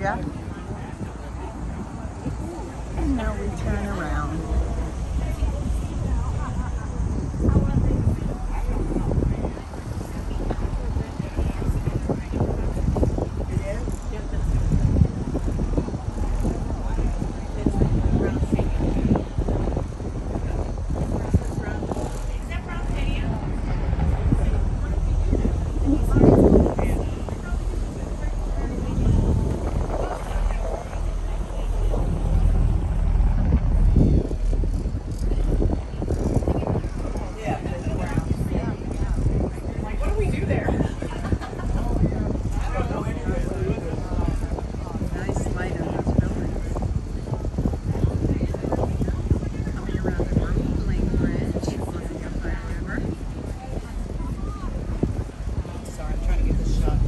ya. And now we turn around. Like, what do we do there? Nice light on those buildings. Coming around the Brooklyn Lake Bridge, looking up by the river. Sorry, I'm trying to get this shot.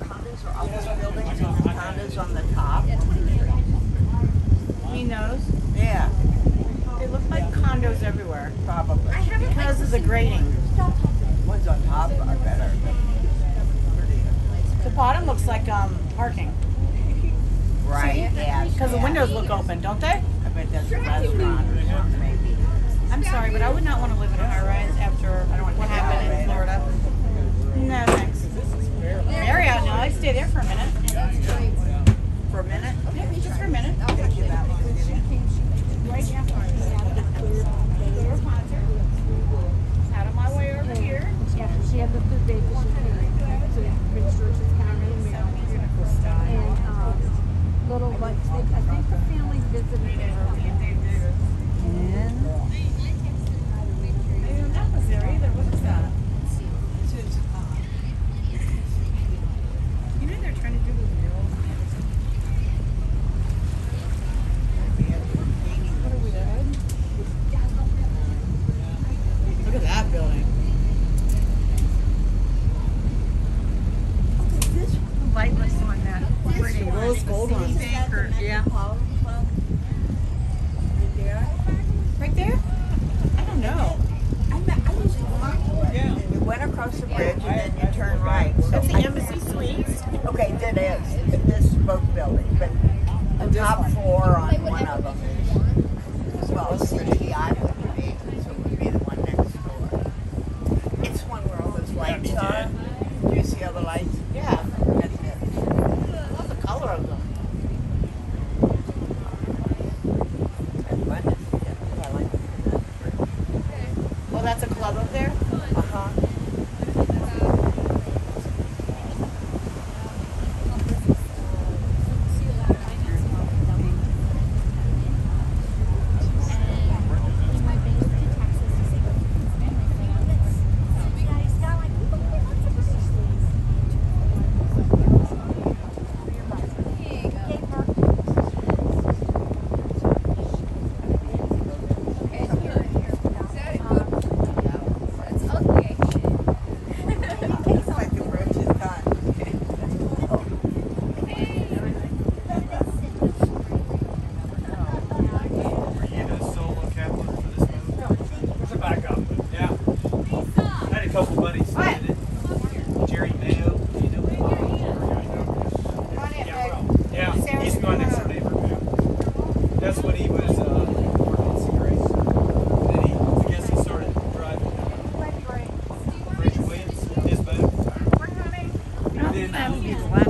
Condos or office buildings with condos on the top. mean those? Yeah, They look like condos everywhere. probably. Because of the grading. Ones on top are better. The bottom looks like um parking. Right, yeah. Because the yeah. windows look open, don't they? I bet that's a restaurant or something, maybe. I'm sorry, but I would not want to live in a high rise after what happened in Florida. No, thanks. Marriott, no, I'd stay there for a minute. For a minute? Yeah, just for a minute. Out of my way over here. Yeah, she had the food baby. She came to Prince George's County and Maryland. And um, little, like, they, I think the family visited her. And I didn't know that was there either. What is that? You know they're trying to do those murals. What are we at? Look at that building. this light was on that pretty gold one. Anchor, yeah. Right there? I don't know. You went across the bridge and then you turn right. So That's the I- Embassy Suites. Okay, that is. This is both buildings, but oh, the top floor on one of them is, well, CGI would be, so it would be the one next door. It's one where all those lights are. Do you see all the lights? Yeah. That's it. I love the color of them. That's fun. Yeah, I like it. Oh, that's a club up there? Uh-huh. He's laughing.